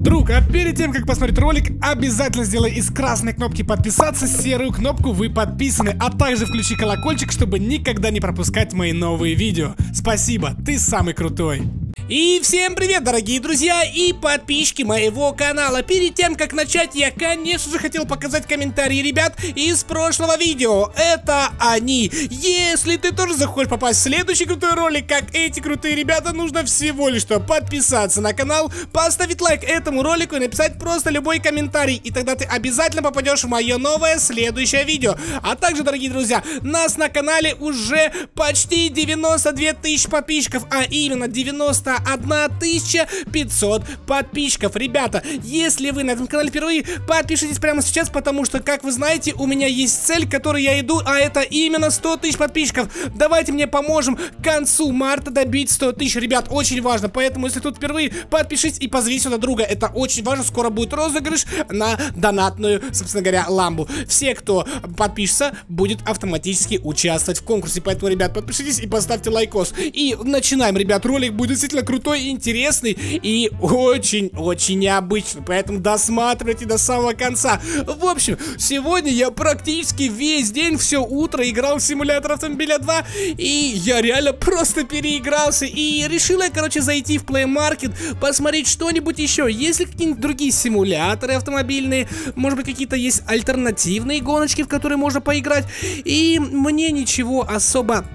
Друг, а перед тем, как посмотреть ролик, обязательно сделай из красной кнопки подписаться серую кнопку «Вы подписаны», а также включи колокольчик, чтобы никогда не пропускать мои новые видео. Спасибо, ты самый крутой. И всем привет, дорогие друзья и подписчики моего канала. Перед тем, как начать, я, конечно же, хотел показать комментарии ребят из прошлого видео. Это они. Если ты тоже захочешь попасть в следующий крутой ролик, как эти крутые ребята, нужно всего лишь что подписаться на канал, поставить лайк этому ролику и написать просто любой комментарий. И тогда ты обязательно попадешь в мое новое следующее видео. А также, дорогие друзья, нас на канале уже почти 92 тысяч подписчиков, а именно 90 1500 подписчиков. Ребята, если вы на этом канале впервые, подпишитесь прямо сейчас, потому что, как вы знаете, у меня есть цель, к которой я иду, а это именно 100 тысяч подписчиков. Давайте мне поможем к концу марта добить 100 тысяч. Ребят, очень важно, поэтому, если тут впервые, подпишитесь и позовите сюда друга. Это очень важно, скоро будет розыгрыш на донатную, собственно говоря, ламбу. Все, кто подпишется, будет автоматически участвовать в конкурсе. Поэтому, ребят, подпишитесь и поставьте лайкос. И начинаем, ребят, ролик будет действительно крутой, интересный и очень-очень необычный. Поэтому досматривайте до самого конца. В общем, сегодня я практически весь день, все утро играл в симулятор автомобиля 2. И я реально просто переигрался. И решил я, короче, зайти в Play Market, посмотреть что-нибудь еще. Есть ли какие-нибудь другие симуляторы автомобильные? Может быть, какие-то есть альтернативные гоночки, в которые можно поиграть? И мне ничего особо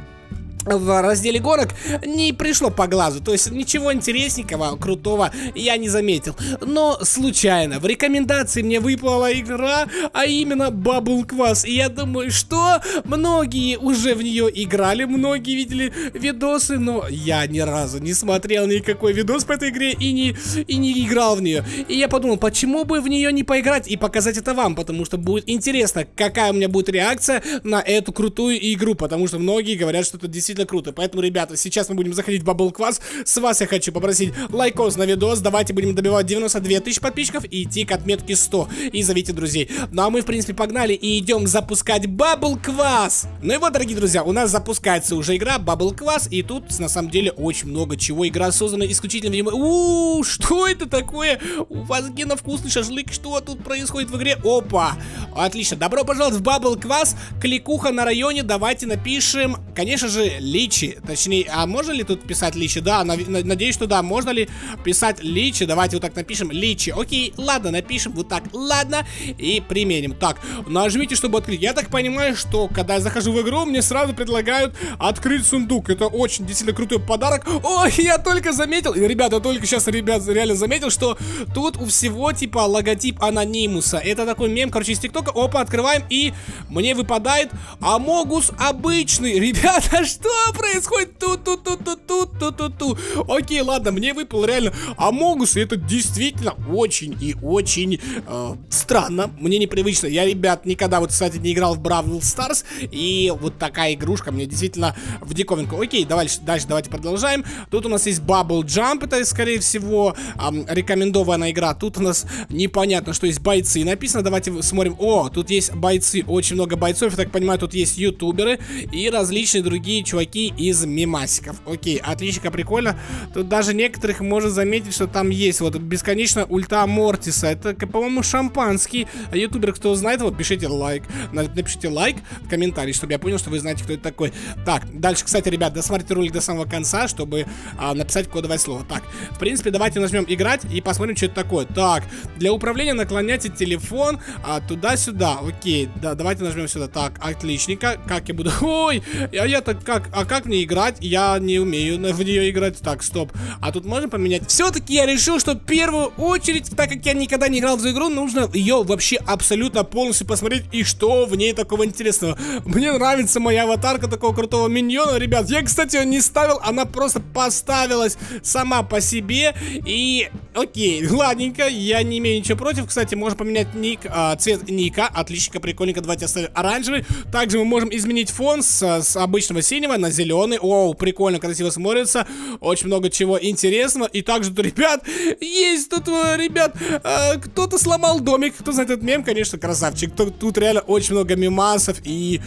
в разделе гонок не пришло по глазу, то есть ничего интересненького, крутого я не заметил. Но случайно в рекомендации мне выпала игра, а именно Bubble Quass. И я думаю, что многие уже в нее играли, многие видели видосы, но я ни разу не смотрел никакой видос по этой игре и не, и не играл в нее. И я подумал, почему бы в нее не поиграть и показать это вам, потому что будет интересно, какая у меня будет реакция на эту крутую игру, потому что многие говорят, что это действительно действительно круто. Поэтому, ребята, сейчас мы будем заходить в Bubble Quass. С вас я хочу попросить лайкос на видос. Давайте будем добивать 92 тысяч подписчиков и идти к отметке 100. И зовите друзей. Ну а мы, в принципе, погнали и идем запускать Bubble Quass. Ну и вот, дорогие друзья, у нас запускается уже игра Bubble Quass. И тут, на самом деле, очень много чего. Игра создана исключительно, видимо... Ууу, что это такое? У вас гена вкусный шашлык. Что тут происходит в игре? Опа! Отлично. Добро пожаловать в Bubble Quass. Кликуха на районе. Давайте напишем, конечно же, личи. Точнее, а можно ли тут писать личи? Да, надеюсь, что да. Можно ли писать личи? Давайте вот так напишем личи. Окей, ладно, напишем вот так. Ладно, и применим. Так, нажмите, чтобы открыть. Я так понимаю, что когда я захожу в игру, мне сразу предлагают открыть сундук. Это очень действительно крутой подарок. Ой, я только заметил, ребята, только сейчас, ребят, реально заметил, что тут у всего типа логотип анонимуса. Это такой мем, короче, из ТикТока. Опа, открываем, и мне выпадает Амогус обычный. Ребята, что происходит? Тут, тут, тут, тут, тут, тут, тут, тут. Окей, ладно, мне выпал реально Амогус, и это действительно очень и очень э, странно. Мне непривычно. Я, ребят, никогда вот, кстати, не играл в Бравл Старс, и вот такая игрушка мне действительно в диковинку. Окей, дальше, дальше давайте продолжаем. Тут у нас есть Bubble Jump, это, скорее всего, э, рекомендованная игра. Тут у нас непонятно, что есть бойцы написано. Давайте смотрим. О, тут есть бойцы, очень много бойцов. Я так понимаю, тут есть ютуберы и различные другие чуваки чуваки из мемасиков. Окей, отлично, прикольно. Тут даже некоторых можно заметить, что там есть вот бесконечно ульта Мортиса. Это, по-моему, шампанский. А ютубер, кто знает его, пишите лайк. Напишите лайк в комментарии, чтобы я понял, что вы знаете, кто это такой. Так, дальше, кстати, ребят, досмотрите ролик до самого конца, чтобы а, написать кодовое слово. Так, в принципе, давайте нажмем играть и посмотрим, что это такое. Так, для управления наклоняйте телефон а, туда-сюда. Окей, да, давайте нажмем сюда. Так, отличненько. Как я буду... Ой, а я-то как... А как мне играть? Я не умею в нее играть. Так, стоп. А тут можно поменять? Все-таки я решил, что в первую очередь, так как я никогда не играл в эту игру, нужно ее вообще абсолютно полностью посмотреть. И что в ней такого интересного? Мне нравится моя аватарка такого крутого миньона, ребят. Я, кстати, ее не ставил, она просто поставилась сама по себе. И, окей, ладненько, я не имею ничего против. Кстати, можно поменять ник, а, цвет ника. Отлично, прикольненько. Давайте оставим оранжевый. Также мы можем изменить фон с, с обычного синего оранжевая на зеленый. О, прикольно, красиво смотрится. Очень много чего интересного. И также тут, ребят, есть тут, э, ребят, э, кто-то сломал домик. Кто знает этот мем, конечно, красавчик. Тут, тут реально очень много мемасов. И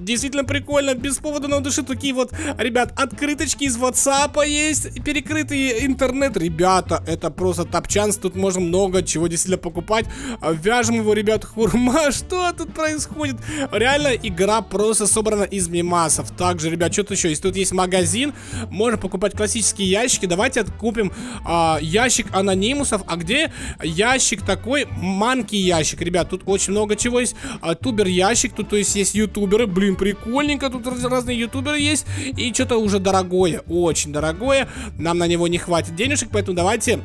действительно прикольно. Без повода на души такие вот, ребят, открыточки из WhatsApp есть. Перекрытый интернет. Ребята, это просто топчанс. Тут можно много чего действительно покупать. Вяжем его, ребят, хурма. Что тут происходит? Реально игра просто собрана из мемасов. Также, ребят, что-то еще есть. Тут есть магазин. Можно покупать классические ящики. Давайте откупим а, ящик анонимусов. А где ящик такой? Манки ящик, ребят. Тут очень много чего есть. А, тубер ящик. Тут, то есть, есть ютуберы. Блин, прикольненько. Тут разные ютуберы есть. И что-то уже дорогое. Очень дорогое. Нам на него не хватит денежек. Поэтому давайте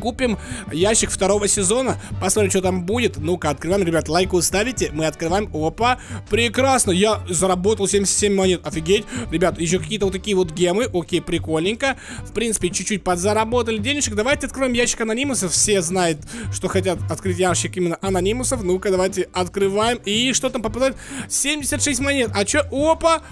купим ящик второго сезона, посмотрим, что там будет. Ну-ка, открываем, ребят, лайк ставите, мы открываем. Опа, прекрасно, я заработал 77 монет, офигеть. Ребят, еще какие-то вот такие вот гемы, окей, прикольненько. В принципе, чуть-чуть подзаработали денежек. Давайте откроем ящик анонимусов, все знают, что хотят открыть ящик именно анонимусов. Ну-ка, давайте открываем. И что там попадает? 76 монет, а что? Опа,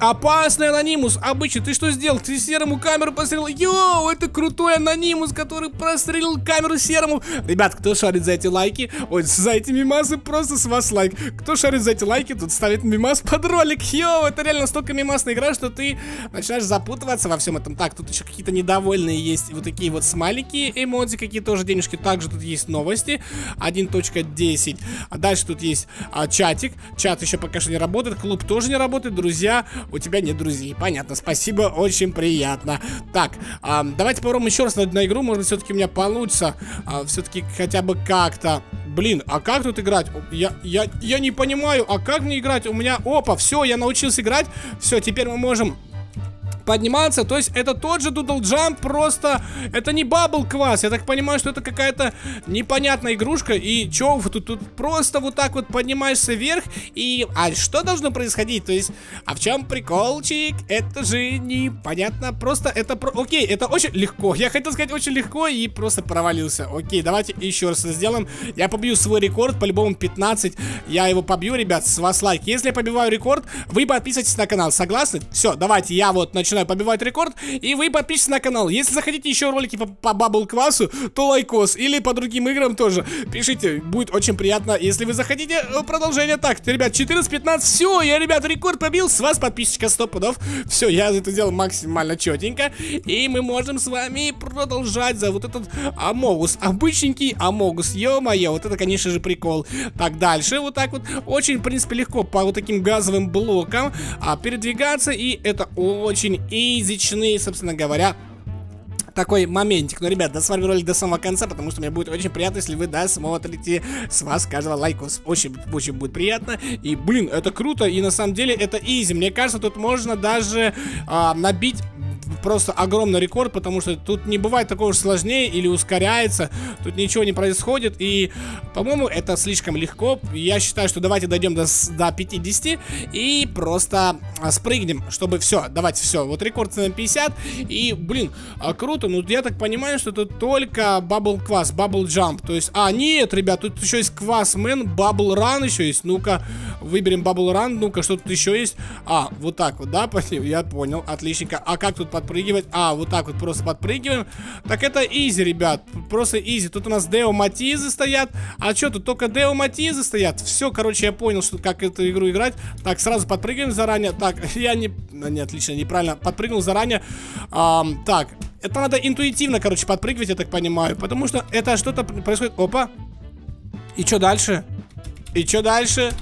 опасный анонимус, обычный, ты что сделал? Ты серому камеру посмотрел? Йоу, это крутой анонимус, который прострелил камеру серому. Ребят, кто шарит за эти лайки? Ой, за эти мемасы просто с вас лайк. Кто шарит за эти лайки, тут ставит мемас под ролик. Йоу, это реально настолько мемасная игра, что ты начинаешь запутываться во всем этом. Так, тут еще какие-то недовольные есть вот такие вот смайлики, эмодзи, какие тоже денежки. Также тут есть новости. 1.10. А дальше тут есть а, чатик. Чат еще пока что не работает. Клуб тоже не работает. Друзья, у тебя нет друзей. Понятно, спасибо, очень приятно. Так, а, давайте попробуем еще раз на, на игру. Может быть, все все-таки у меня получится а, все-таки хотя бы как-то. Блин, а как тут играть? Я, я, я не понимаю, а как мне играть? У меня, опа, все, я научился играть. Все, теперь мы можем подниматься. То есть это тот же Doodle Jump, просто это не Bubble Квас. Я так понимаю, что это какая-то непонятная игрушка. И чё, тут, тут просто вот так вот поднимаешься вверх. И... А что должно происходить? То есть, а в чем приколчик? Это же непонятно. Просто это... Про... Окей, это очень легко. Я хотел сказать очень легко и просто провалился. Окей, давайте еще раз сделаем. Я побью свой рекорд, по-любому 15. Я его побью, ребят, с вас лайк. Если я побиваю рекорд, вы подписывайтесь на канал. Согласны? Все, давайте я вот начинаю начинаю побивать рекорд, и вы подпишитесь на канал. Если захотите еще ролики по, по Bubble Квасу, то лайкос, или по другим играм тоже. Пишите, будет очень приятно, если вы захотите э, продолжение. Так, ребят, 14-15, все, я, ребят, рекорд побил, с вас подписчика 100 пудов. Все, я это сделал максимально четенько, и мы можем с вами продолжать за вот этот Амогус, обычненький Амогус, ё-моё, вот это, конечно же, прикол. Так, дальше, вот так вот, очень, в принципе, легко по вот таким газовым блокам а, передвигаться, и это очень изичный, собственно говоря, такой моментик. Но, ребят, досмотрим ролик до самого конца, потому что мне будет очень приятно, если вы досмотрите с вас каждого лайкос. Очень, очень будет приятно. И, блин, это круто, и на самом деле это easy. Мне кажется, тут можно даже а, набить просто огромный рекорд, потому что тут не бывает такого же сложнее или ускоряется, тут ничего не происходит, и, по-моему, это слишком легко. Я считаю, что давайте дойдем до, до 50 и просто а, спрыгнем, чтобы все, давайте все, вот рекорд на 50, и, блин, а, круто, ну, я так понимаю, что тут только Bubble Квас, Bubble Jump, то есть, а, нет, ребят, тут еще есть Квас Man, Bubble Run еще есть, ну-ка, выберем Bubble Run, ну-ка, что тут еще есть, а, вот так вот, да, я понял, отличненько, а как тут подпрыгивать. А, вот так вот просто подпрыгиваем. Так это easy, ребят. Просто easy. Тут у нас Дэу Матизы стоят. А что, тут только Дэу Матизы стоят? Все, короче, я понял, что как эту игру играть. Так, сразу подпрыгиваем заранее. Так, я не... Не, отлично, неправильно. Подпрыгнул заранее. Ам, так, это надо интуитивно, короче, подпрыгивать, я так понимаю. Потому что это что-то происходит... Опа. И что дальше? И что дальше?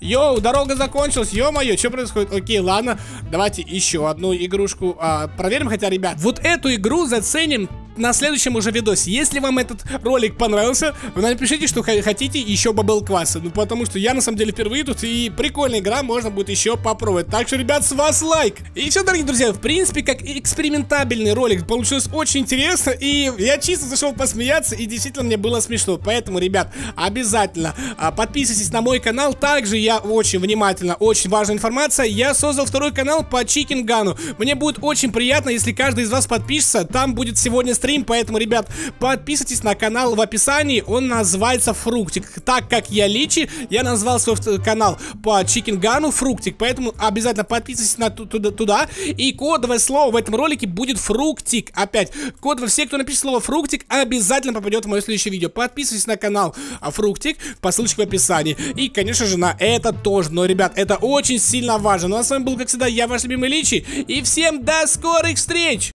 Йоу, дорога закончилась, ё-моё, что происходит? Окей, ладно, давайте еще одну игрушку а, проверим, хотя, ребят, вот эту игру заценим на следующем уже видосе. Если вам этот ролик понравился, напишите, что хотите еще Bubble Кваса. Ну, потому что я на самом деле впервые тут, и прикольная игра, можно будет еще попробовать. Так что, ребят, с вас лайк. И все, дорогие друзья, в принципе, как экспериментабельный ролик, получилось очень интересно, и я чисто зашел посмеяться, и действительно мне было смешно. Поэтому, ребят, обязательно а, подписывайтесь на мой канал. Также я очень внимательно, очень важная информация, я создал второй канал по Чикингану. Мне будет очень приятно, если каждый из вас подпишется, там будет сегодня стрим стрим, поэтому, ребят, подписывайтесь на канал в описании, он называется Фруктик. Так как я Личи, я назвал свой канал по Чикингану Фруктик, поэтому обязательно подписывайтесь на туда, туда. И кодовое слово в этом ролике будет Фруктик. Опять, кодовое, все, кто напишет слово Фруктик, обязательно попадет в мое следующее видео. Подписывайтесь на канал Фруктик по ссылочке в описании. И, конечно же, на это тоже. Но, ребят, это очень сильно важно. Ну а с вами был, как всегда, я, ваш любимый Личи. И всем до скорых встреч!